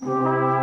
Música